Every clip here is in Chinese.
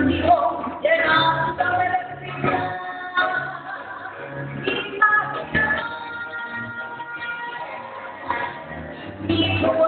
霓虹，点燃了生命的理想。霓虹。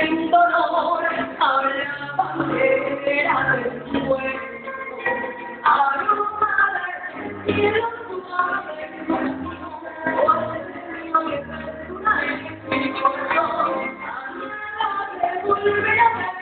Thank you.